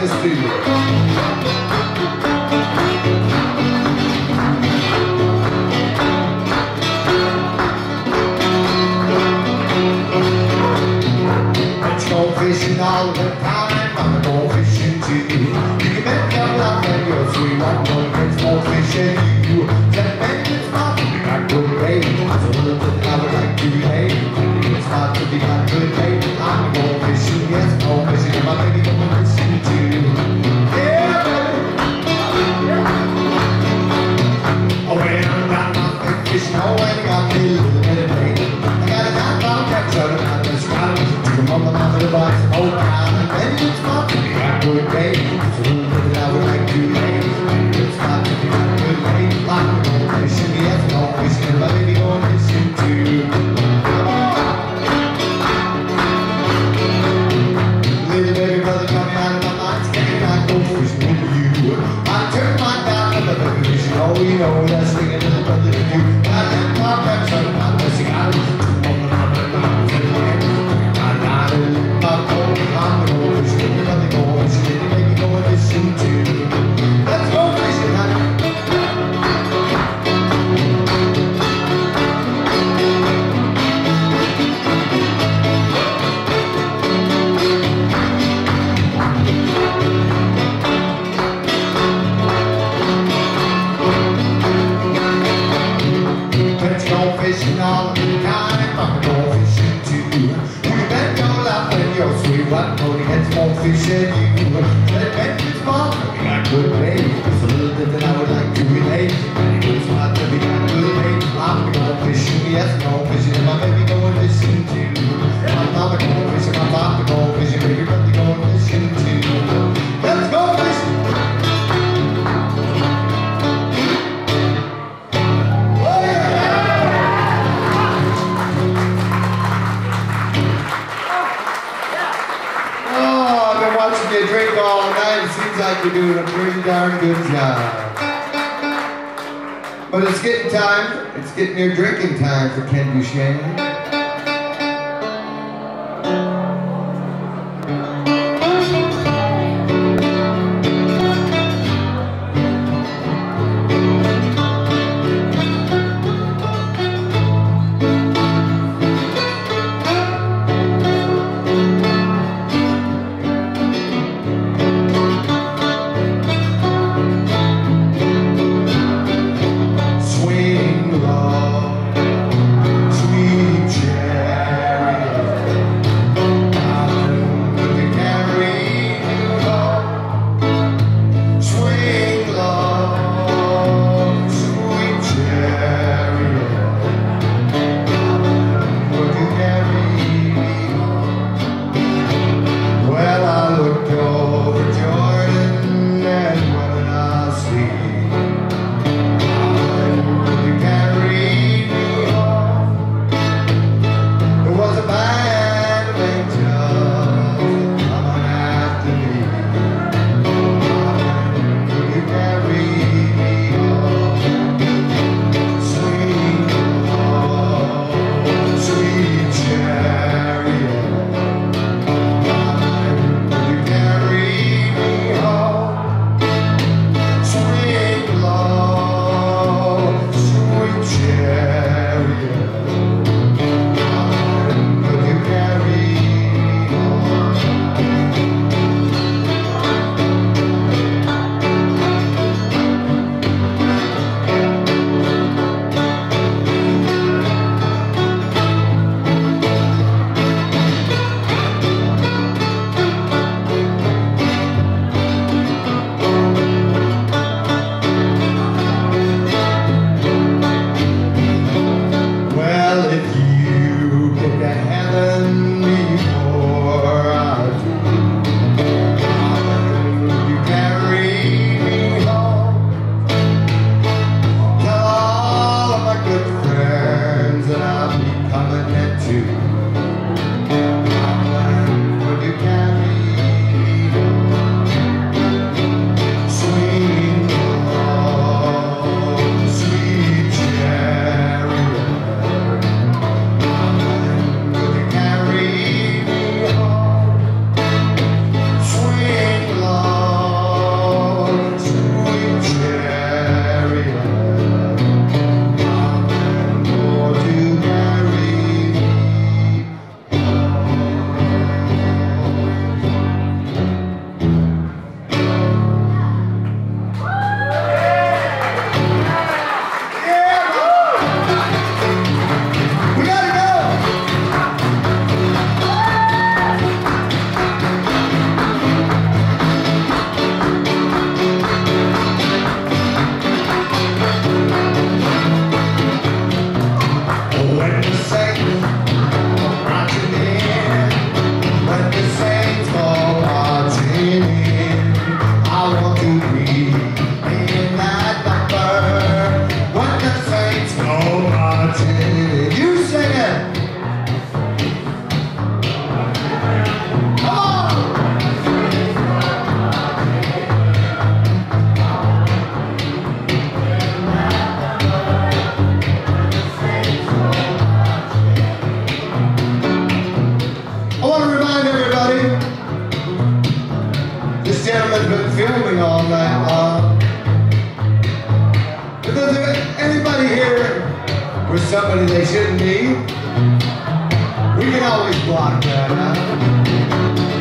this to you. Let's go fishing all the time. I'm gonna go fishing too. You can make your love and your sweet one. Don't go fishing. You can make I'm I go away. I'm a little bit lover like you. It's hard to be my good day. box old time, maybe it's my backward day. you said you lunch and to drink all night, it seems like you're doing a pretty darn good job. But it's getting time, it's getting near drinking time for Kent Duchaine. filming all night long. Uh, but is there anybody here or somebody they shouldn't be? We can always block that out.